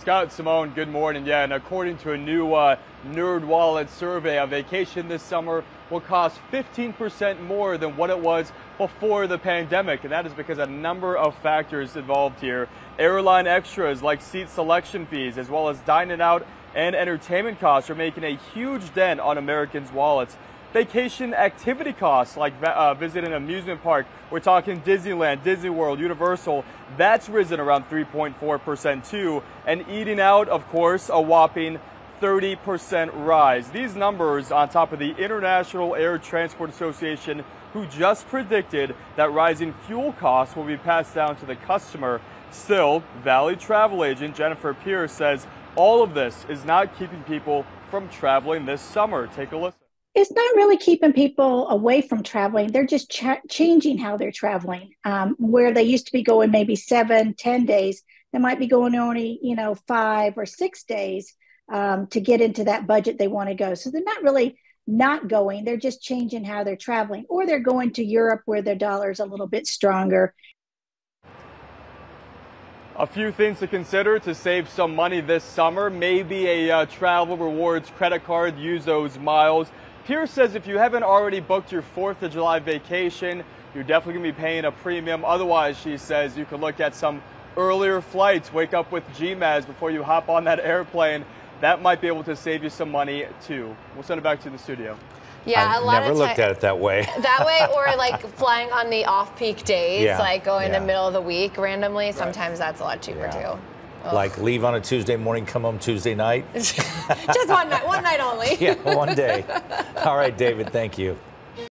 Scott Simone, good morning. Yeah, and according to a new uh, NerdWallet survey, a vacation this summer will cost 15% more than what it was before the pandemic, and that is because a number of factors involved here. Airline extras like seat selection fees, as well as dining out and entertainment costs, are making a huge dent on Americans' wallets vacation activity costs like uh, visiting an amusement park. We're talking Disneyland, Disney World, Universal. That's risen around 3.4% too. And eating out, of course, a whopping 30% rise. These numbers on top of the International Air Transport Association who just predicted that rising fuel costs will be passed down to the customer. Still, Valley travel agent Jennifer Pierce says all of this is not keeping people from traveling this summer. Take a listen it's not really keeping people away from traveling. They're just ch- changing how they're traveling. Um, where they used to be going maybe seven, ten days, they might be going only, you know, five or six days um, to get into that budget they want to go. So they're not really not going. They're just changing how they're traveling, or they're going to Europe where their dollar is a little bit stronger. A few things to consider to save some money this summer. Maybe a uh, travel rewards credit card. Use those miles Pierce says if you haven't already booked your 4th of July vacation, you're definitely going to be paying a premium. Otherwise, she says you could look at some earlier flights, wake up with GMAZ before you hop on that airplane. That might be able to save you some money too. We'll send it back to the studio. Yeah, I a lot never of looked at it that way. that way, or like flying on the off-peak days, Yeah, like going yeah. in the middle of the week randomly. Sometimes that's a lot cheaper Yeah. too. Like leave on a Tuesday morning, come home Tuesday night. Just one night, one night only. yeah, one day. All right, David, thank you.